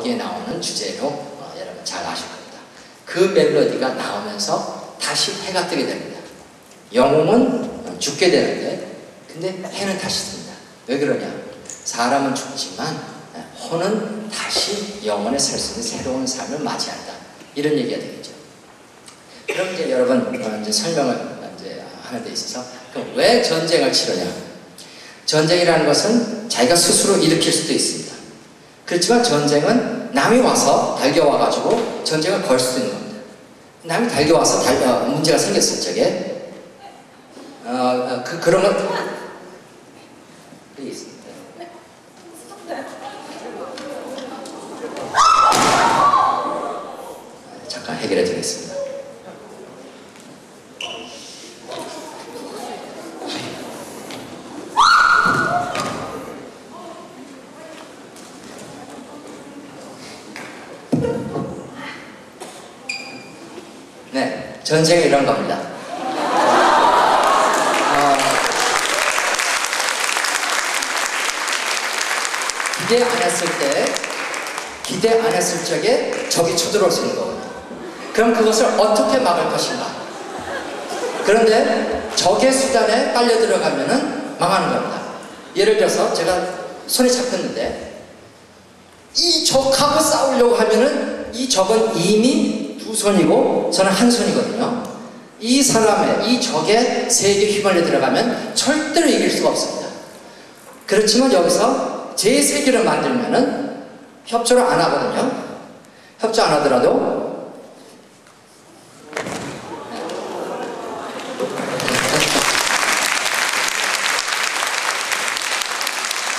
거기에 나오는 주제로 어, 여러분 잘 아실 겁니다. 그 멜로디가 나오면서 다시 해가 뜨게 됩니다. 영웅은 죽게 되는데 근데 해는 다시 듭니다. 왜 그러냐? 사람은 죽지만 혼은 다시 영원에 살 수 있는 새로운 삶을 맞이한다. 이런 얘기가 되겠죠. 그럼 이제 여러분 어, 이제 설명을 이제 하는 데 있어서 그럼 왜 전쟁을 치르냐? 전쟁이라는 것은 자기가 스스로 일으킬 수도 있습니다. 그렇지만 전쟁은 남이 와서 달겨와가지고 전쟁을 걸 수도 있는 겁니다. 남이 달겨와서 달, 어, 문제가 생겼을 적에 어, 어, 그, 그런 건. 잠깐 해결해 드리겠습니다. 네, 전쟁이 이런 겁니다. 어, 기대 안 했을 때, 기대 안 했을 적에 적이 쳐들어올 수 있는 거거든요. 그럼 그것을 어떻게 막을 것인가? 그런데 적의 수단에 빨려 들어가면은 망하는 겁니다. 예를 들어서 제가 손에 잡혔는데 이 적하고 싸우려고 하면은 이 적은 이미 두 손이고 저는 한 손이거든요. 이 사람의 이 적의 세계 휘말려 들어가면 절대로 이길 수가 없습니다. 그렇지만 여기서 제 세계를 만들면은 협조를 안 하거든요. 협조 안 하더라도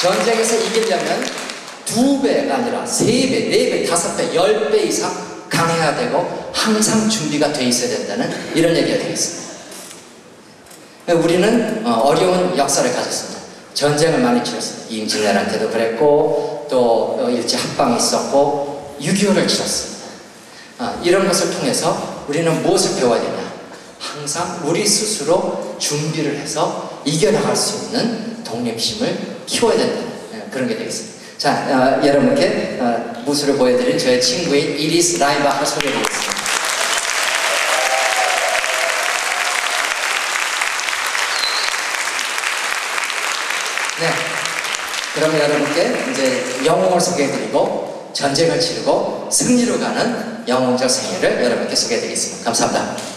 전쟁에서 이기려면 두 배가 아니라 세 배, 네 배, 다섯 배, 열 배 이상 강해야 되고 항상 준비가 돼 있어야 된다는 이런 얘기가 되겠습니다. 우리는 어, 어려운 역사를 가졌습니다. 전쟁을 많이 치렀습니다. 임진왜란 때도 그랬고 또 어, 일제 합방이 있었고 6.25를 치렀습니다. 아, 이런 것을 통해서 우리는 무엇을 배워야 되냐? 항상 우리 스스로 준비를 해서 이겨나갈 수 있는 독립심을 키워야 된다는 예, 그런 게 되겠습니다. 자, 어, 여러분께 어, 무술을 보여드린 저의 친구인 이리스 라인바커 소개해드리겠습니다. 네. 그럼 여러분께 이제 영웅을 소개해드리고 전쟁을 치르고 승리로 가는 영웅적 생애를 여러분께 소개해드리겠습니다. 감사합니다.